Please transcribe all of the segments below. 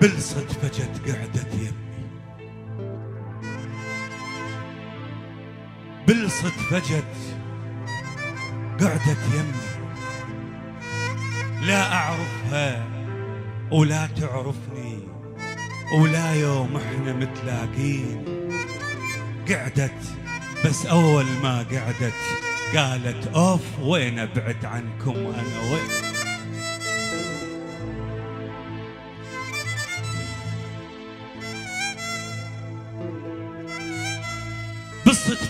بالصدفة جت قعدت يمي. بالصدفة جت قعدت يمي. لا أعرفها ولا تعرفني ولا يوم إحنا متلاقين. قعدت بس أول ما قعدت قالت أوف وين أبعد عنكم أنا؟ وين؟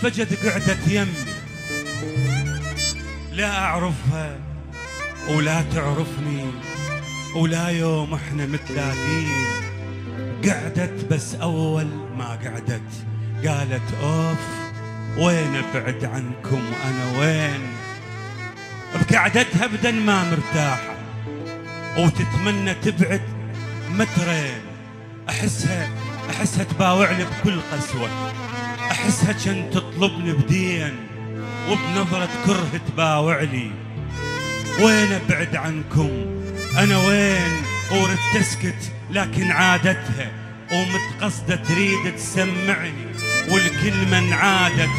بالصدفة جت قعدت يمي لا أعرفها ولا تعرفني ولا يوم إحنا متلاقين. قعدت بس أول ما قعدت. قالت أوف وين أبعد عنكم أنا؟ وين؟ بقعدتها بدن ما مرتاحة. وتتمنى تبعد مترين. أحسها أحسها تباوعني بكل قسوة. أحسها كان تطلبني بدين وبنظرة كره تباوع لي وين أبعد عنكم؟ أنا وين؟ وردت تسكت لكن عادتها ومتقصدة تريد تسمعني. والكلمة انعادت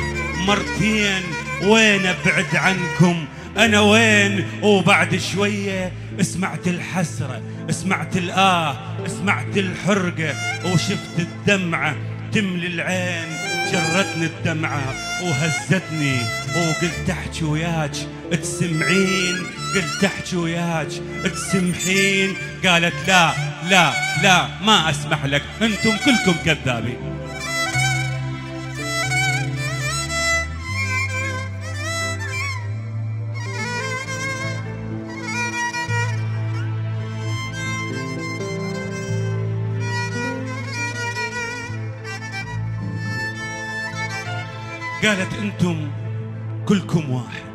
مرتين وين أبعد عنكم؟ أنا وين؟ وبعد شوية سمعت الحسرة سمعت الآه سمعت الحرقة وشفت الدمعة تملي العين. جرتني الدمعة وهزتني وقلت احكي وياك تسمعين؟ قلت احكي وياك تسمحين؟ قالت لا لا لا ما أسمح لك أنتم كلكم كذابين. قالت أنتم كلكم واحد.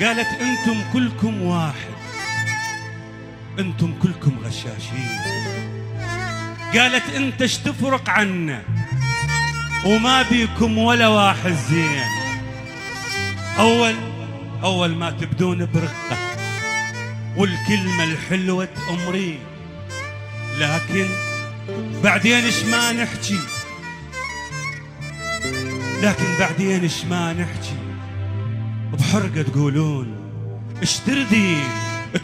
قالت أنتم كلكم واحد. أنتم كلكم غشاشين. قالت أنت إيش تفرق عنا؟ وما بيكم ولا واحد زين. أول أول ما تبدون برقة. والكلمة الحلوة تأمرين لكن بعدين إيش ما نحكي؟ لكن بعدين إيش ما نحكي؟ بحرقة تقولون. إيش تردين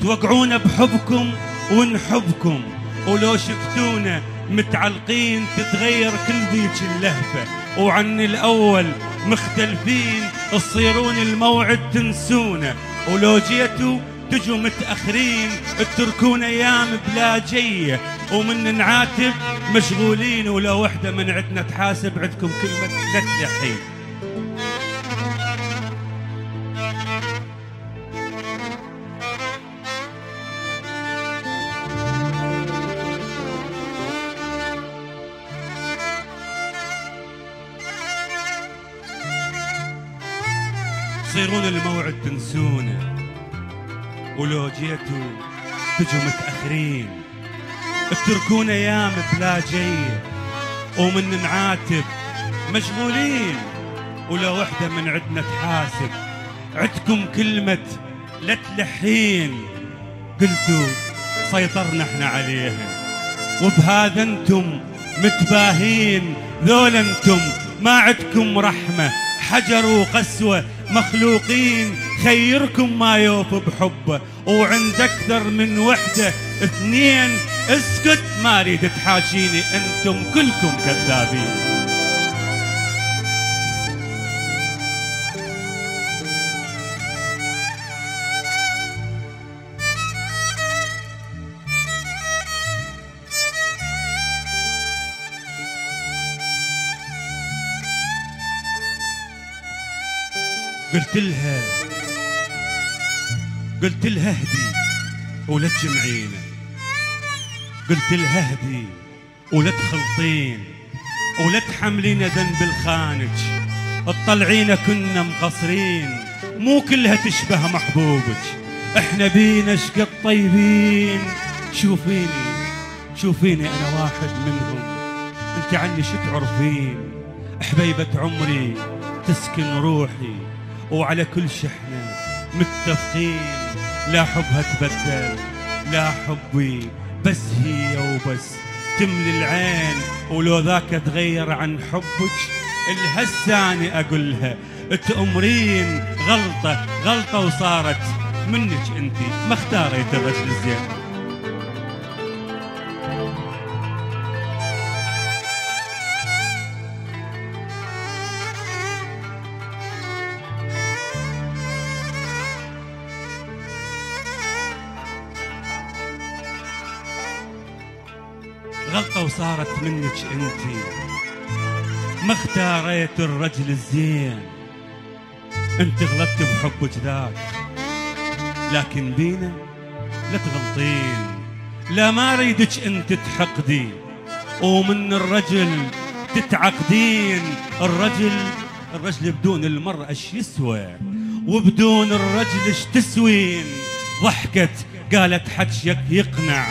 توقعونا بحبكم ونحبكم. ولو شفتونا متعلقين تتغير كل ذيك اللهفة. وعن الأول مختلفين تصيرون الموعد تنسونا. ولو جيتوا تجوا متأخرين تتركون أيام بلا جية ومن نعاتب مشغولين ولو وحدة من عندنا تحاسب عندكم كلمة لا تلحين تصيرون الموعد تنسونه ولو جيتوا تجوا متأخرين تتركون أيام بلا جية ومن نعاتب مشغولين. ولو وحدة من عندنا تحاسب. عندكم كلمة لا تلحين. قلتوا سيطرنا إحنا عليهم. وبهذا أنتم متباهين. ذول أنتم ما عندكم رحمة. حجر وقسوة مخلوقين. خيركم ما يوف بحبه وعند أكثر من وحدة اثنين اسكت ما أريد تحاجيني أنتم كلكم كذابين. قلت لها قلت لها اهدي ولا تجمعينا قلت لها اهدي ولا تخلطين ولا تحملين ذنب الخانج. تطلعينا كنا مقصرين مو كلها تشبه محبوبك. إحنا بينا شقد طيبين. شوفيني شوفيني أنا واحد منهم. انت عني شو تعرفين؟ حبيبة عمري تسكن روحي وعلى كل شحنة. متفقين. لا حبها تبدل لا حبي بس هي وبس. تملي العين ولو ذاك تغير عن حبك الهساني أقولها. تأمرين غلطة غلطة وصارت منك انت ما اختاريت الرجل الزين. غلطة وصارت منك انتي ما اختاريت الرجل الزين. انت غلطت بحبك ذاك لكن بينا لا تغلطين. لا ما اريدك انت تحقدي. ومن الرجل تتعقدين. الرجل الرجل بدون المرأة إيش يسوى؟ وبدون الرجل إيش تسوين؟ ضحكت قالت حجيك يقنع.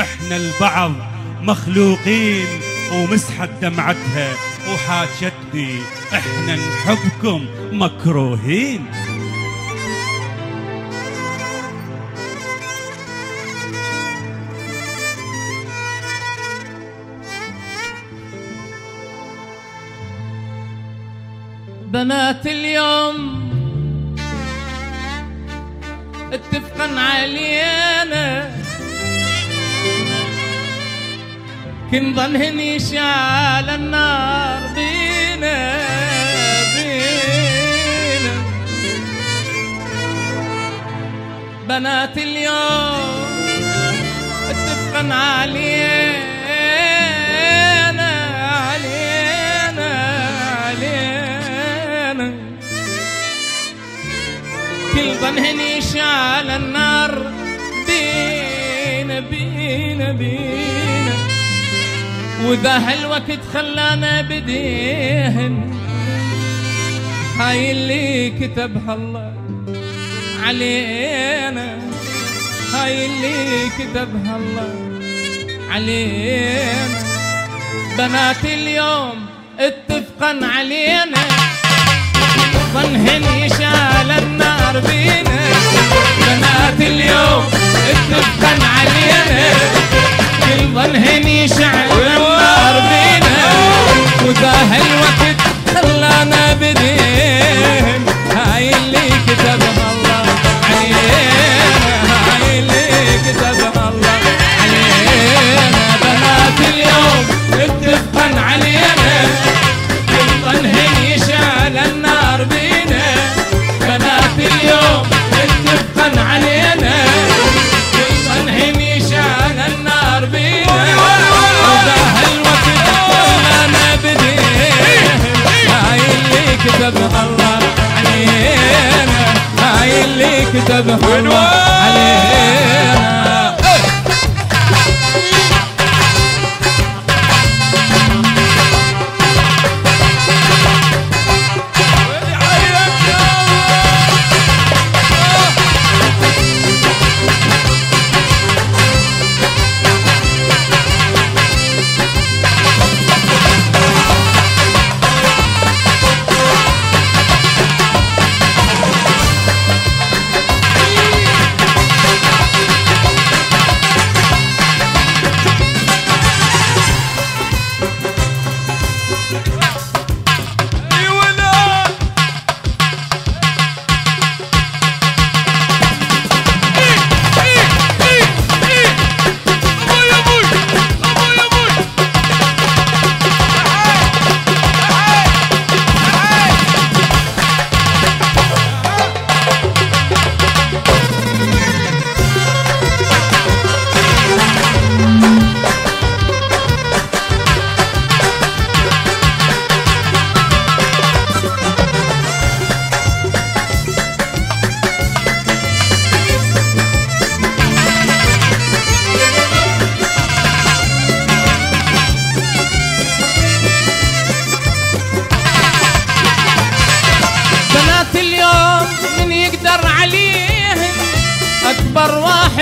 إحنا البعض مخلوقين ومسحت دمعتها وحاجتني. إحنا نحبكم مكروهين. بنات اليوم اتفقن علينا. كن ظنهن يشعل النار بينا بينا بنات اليوم اتفقن علينا علينا علينا. كل ظنهن يشعل النار بينا بينا بينا وذا هالوقت خلانا بديهن هاي اللي كتبها الله علينا. هاي اللي كتبها الله علينا. بنات اليوم اتفقن علينا. ظنهن يشال النار بينا. بنات اليوم اتفقن علينا. كل ظنهن يشعل هالوقت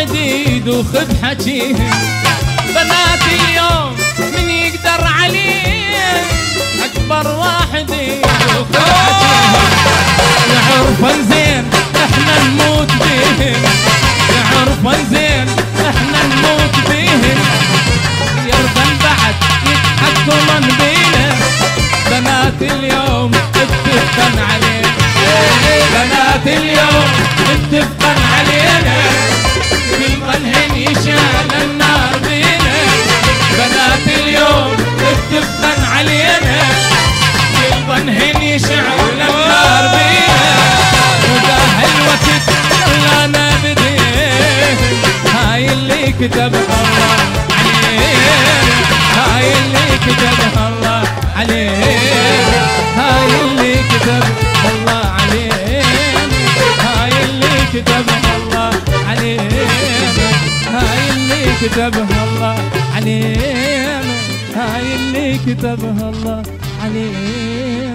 واحد يدوخ بحكيهم بنات اليوم من يقدر عليه أكبر واحد يشعل النار بينا بنات اليوم اتفقن علينا قلهن يشعل النار بينا وده الوقت خلانا بديه هاي اللي كتبها الله علينا هاي اللي كتبها الله علينا كتبها الله علينا. هاي اللي كتبها الله علينا.